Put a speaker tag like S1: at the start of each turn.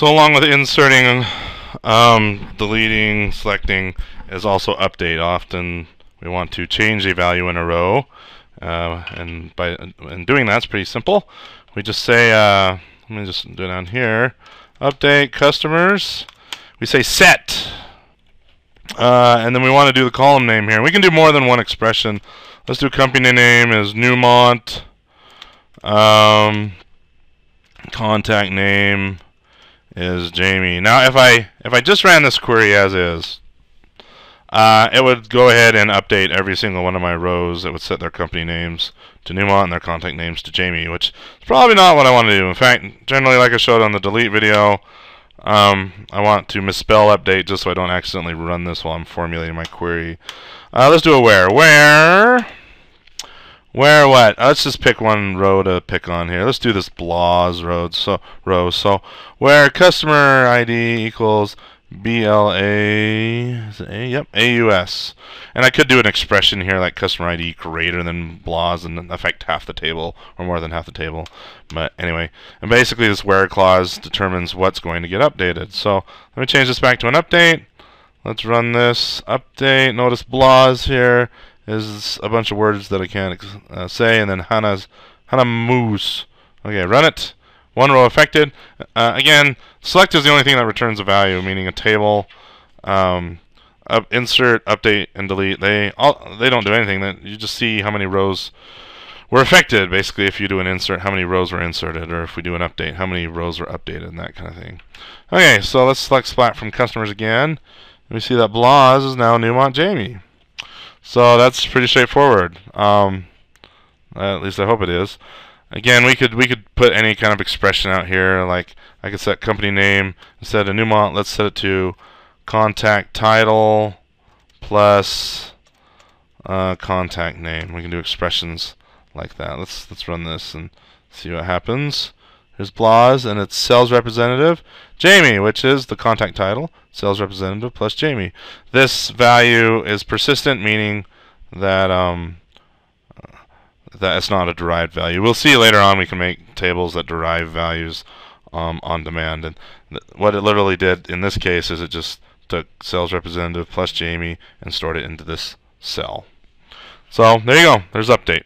S1: So along with inserting, um, deleting, selecting is also update. Often we want to change a value in a row, uh, and by and doing that's pretty simple. We just say, uh, let me just do it down here, update customers. We say set, uh, and then we want to do the column name here. We can do more than one expression. Let's do company name is Neumont. Um, contact name is Jamie. Now, if I if I just ran this query as is, uh, it would go ahead and update every single one of my rows. It would set their company names to Neumont and their contact names to Jamie, which is probably not what I want to do. In fact, generally, like I showed on the delete video, um, I want to misspell update just so I don't accidentally run this while I'm formulating my query. Uh, let's do a where. Where where what? Uh, let's just pick one row to pick on here. Let's do this BLAS road so row. So where customer ID equals BLA is it A? Yep, AUS. And I could do an expression here like customer ID greater than BLAS and affect half the table or more than half the table. But anyway, and basically this where clause determines what's going to get updated. So let me change this back to an update. Let's run this update. Notice BLAS here is a bunch of words that I can't uh, say, and then Hana's Hana Moose. Okay, run it. One row affected. Uh, again, select is the only thing that returns a value, meaning a table. Um, up, insert, update, and delete. They all they don't do anything. That you just see how many rows were affected. Basically, if you do an insert, how many rows were inserted, or if we do an update, how many rows were updated, and that kind of thing. Okay, so let's select Splat from customers again. We see that BLAS is now Neumont Jamie. So that's pretty straightforward. Um, at least I hope it is. Again, we could we could put any kind of expression out here. Like I could set company name instead of Neumont. Let's set it to contact title plus uh, contact name. We can do expressions like that. Let's let's run this and see what happens. Here's BLAS and it's sales representative Jamie, which is the contact title, sales representative plus Jamie. This value is persistent, meaning that um, that it's not a derived value. We'll see later on we can make tables that derive values um, on demand. And what it literally did in this case is it just took sales representative plus Jamie and stored it into this cell. So there you go. There's update.